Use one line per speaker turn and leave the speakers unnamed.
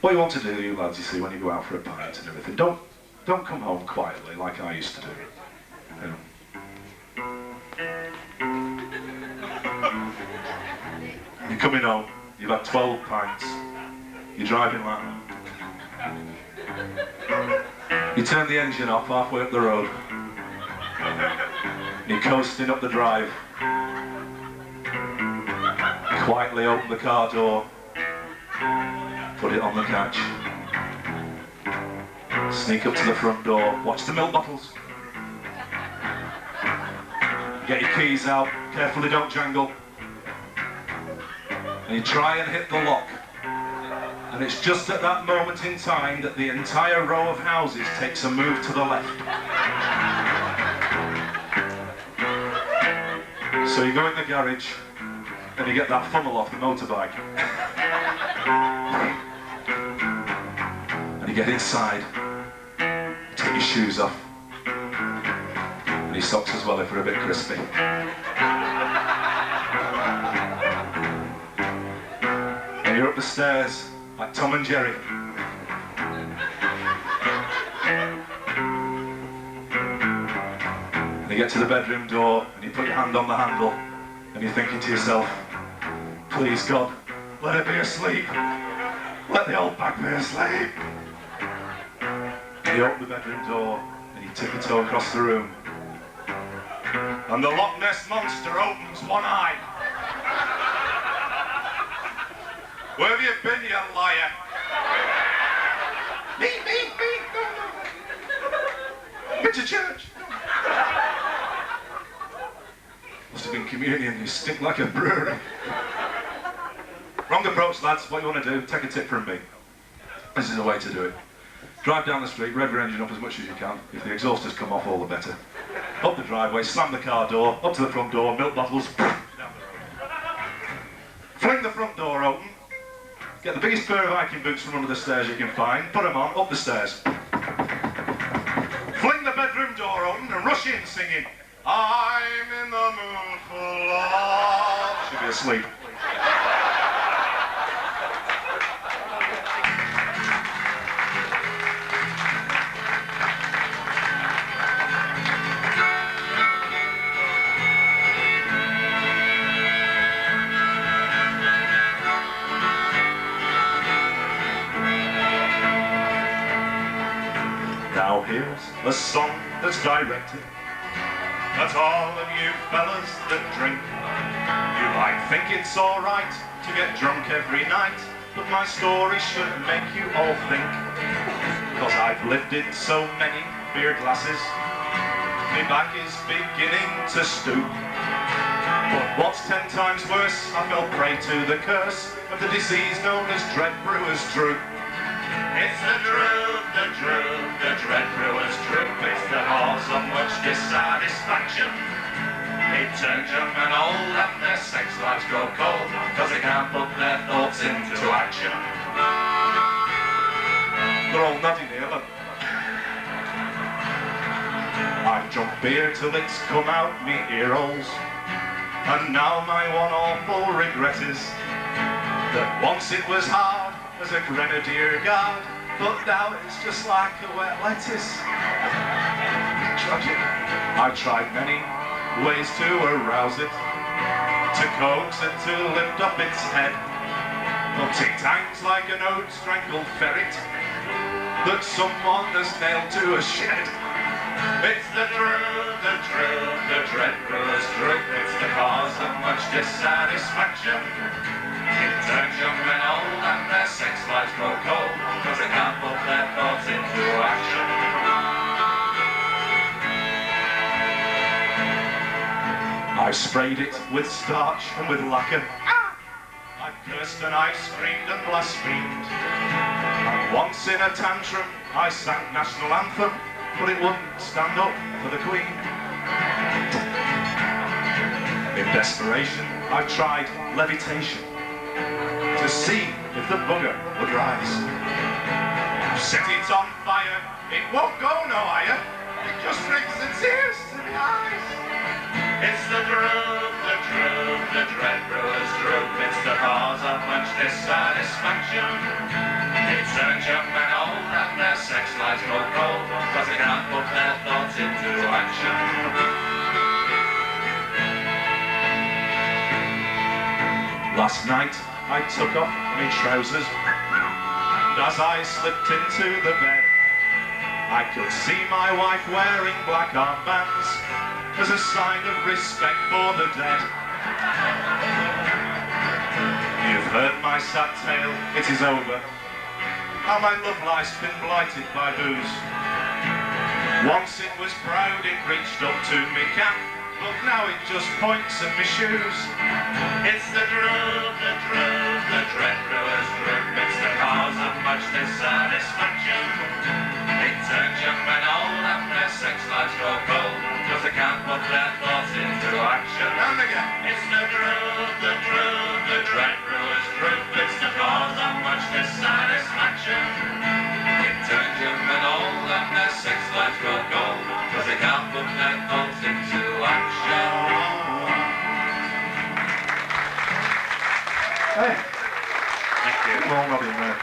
What you want to do, you lads, you see, when you go out for a pint and everything, don't don't come home quietly like I used to do. You um, know. You're coming home, you've had 12 pints, you're driving like that. You turn the engine off halfway up the road. You're coasting up the drive. Quietly open the car door. Put it on the couch. Sneak up to the front door. Watch the milk bottles. Get your keys out. Carefully don't jangle. And you try and hit the lock. And it's just at that moment in time that the entire row of houses takes a move to the left. So you go in the garage and you get that funnel off the motorbike. get inside, take your shoes off, and your socks as well if they're a bit crispy. And you're up the stairs like Tom and Jerry. And you get to the bedroom door and you put your hand on the handle and you're thinking to yourself, please God, let her be asleep. Let the old bag be asleep. opened the bedroom door and he tiptoed across the room. And the Loch Ness Monster opens one eye. Where have you been, you liar? Me, me, me. Been to church. Must have been communion. You stink like a brewery. Wrong approach, lads. What you want to do, take a tip from me. This is the way to do it. Drive down the street, rev your engine up as much as you can. If the exhaust has come off, all the better. Up the driveway, slam the car door, up to the front door, milk bottles, down the road. Fling the front door open, get the biggest pair of hiking boots from under the stairs you can find, put them on, up the stairs. Fling the bedroom door open and rush in singing, I'm in the mood for love. She'll be asleep. Here's a song that's directed at all of you fellas that drink. You might think it's alright to get drunk every night, but my story should make you all think. Cause I've lifted so many beer glasses, my back is beginning to stoop. But what's ten times worse, I fell prey to the curse of the disease known as dread brewer's droop. It's the droop, the droop, the dread brewer's droop. It's the cause of much dissatisfaction. It turns young and old and their sex lives grow cold Cause they can't put their thoughts into action They're all nodding here. I've drunk beer till it's come out me ear holes And now my one awful regret is That once it was hard as a grenadier guard But now it's just like a wet lettuce. Tragic I've tried many ways to arouse it To coax it to lift up its head. But it hangs like an old strangled ferret That someone has nailed to a shed It's the truth, the truth, the dread brewer's droop It's the cause of much dissatisfaction. It turns young men old and their sex lives grow cold. Cause they can't put their thoughts into action. I sprayed it with starch and with lacquer. I cursed and I screamed and blasphemed. And once in a tantrum, I sang national anthem, but it wouldn't stand up for the Queen. In desperation, I tried levitation to see if the bugger would rise. Set it on fire, it won't go no higher. It just brings the tears to the eyes. It's the droop, the droop, the dread brewer's. It's the cause of much dissatisfaction. It
old and their sex lives go cold. Cause they can't put their thoughts into action. Last night I took off my trousers And as I slipped into the bed I could see my wife wearing black armbands As a sign of respect for the dead. You've heard my sad tale, it is over how my love life's been blighted by booze. Once it was proud, it reached up to me cap, but now it just points at me shoes. It's the drug, the drug, the dread brewer's droop. It's the cause of much dissatisfaction. It turns young men old and their sex lives go cold, cause they can't put their thoughts into action. And again, it's the drug, the drug, the dread their sex lives go cold, cause they can't put their into action.
Hey,
Thank you.
well, Robin there.